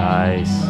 Nice.